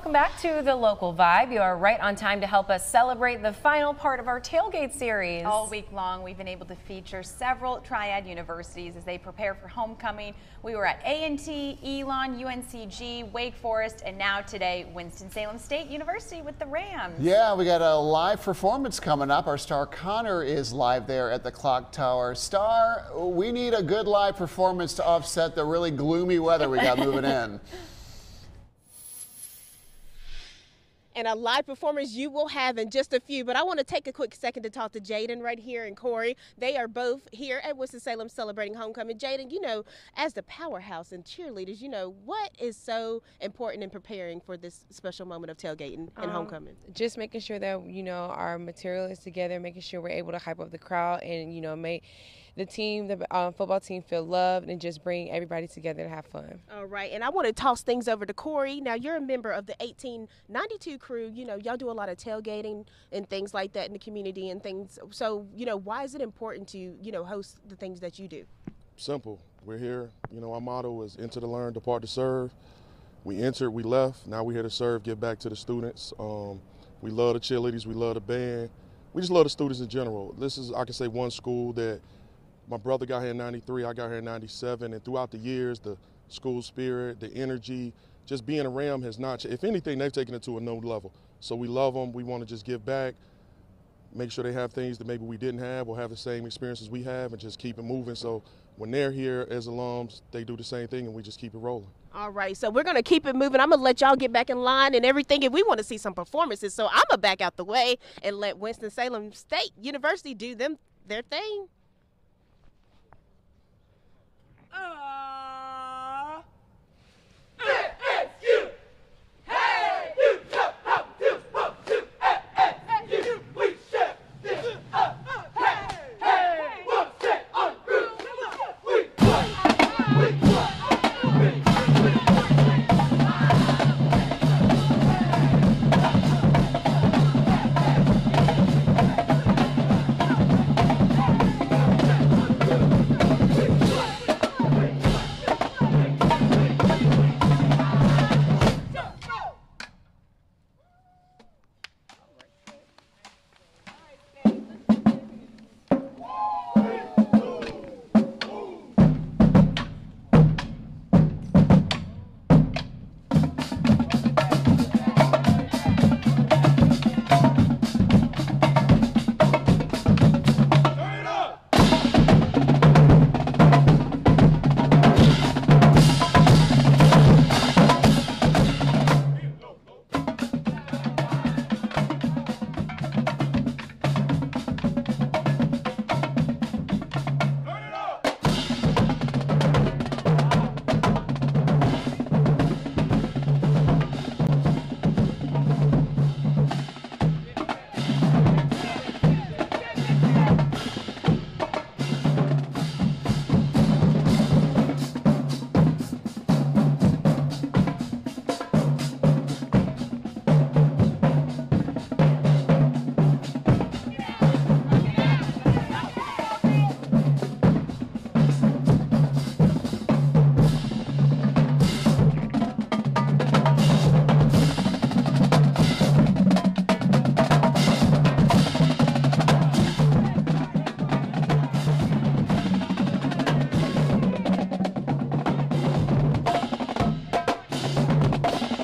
welcome back to the local vibe. You are right on time to help us celebrate the final part of our tailgate series. All week long, we've been able to feature several Triad universities as they prepare for homecoming. We were at A&T, Elon, UNCG, Wake Forest, and now today, Winston-Salem State University with the Rams. Yeah, we got a live performance coming up. Our star Connor is live there at the clock tower. Star, we need a good live performance to offset the really gloomy weather we got moving in. and a live performance you will have in just a few. But I want to take a quick second to talk to Jaden right here and Corey. They are both here at Winston-Salem celebrating homecoming. Jaden, you know, as the powerhouse and cheerleaders, you know, what is so important in preparing for this special moment of tailgating and Um, homecoming? Just making sure that you know our material is together, making sure we're able to hype up the crowd, and you know make the team, the um, football team, feel loved, and just bring everybody together to have fun. All right, and I want to toss things over to Corey. Now, you're a member of the 1892 crew. You know, y'all do a lot of tailgating and things like that in the community and things. So, you know, why is it important to, you know, host the things that you do? simple. We're here. You know, our motto is enter to learn, depart to serve. We entered, we left. Now we're here to serve, give back to the students. Um, we love the cheerleaders, we love the band. We just love the students in general. This is, I can say, one school that my brother got here in 93, I got here in 97, and throughout the years, the school spirit, the energy, just being a Ram has not, if anything, they've taken it to a new level. So we love them. We want to just give back, make sure they have things that maybe we didn't have or have the same experiences we have, and just keep it moving. So when they're here as alums, they do the same thing, and we just keep it rolling. All right, so we're gonna keep it moving. I'm gonna let y'all get back in line and everything, and we want to see some performances. So I'm gonna back out the way and let Winston Salem State University do them their thing.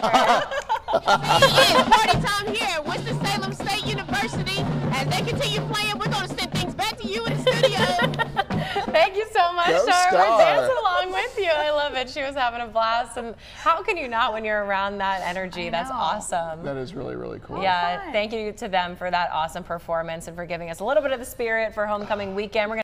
It's party time here at Winston-Salem State University. As they continue playing, we're going to send things back to you in the studio. Thank you so much, Go Star. We're dancing along with you. I love it. She was having a blast. And how can you not when you're around that energy? I That's know. awesome. That is really, really cool. yeah, fun. thank you to them for that awesome performance and for giving us a little bit of the spirit for homecoming weekend. We're gonna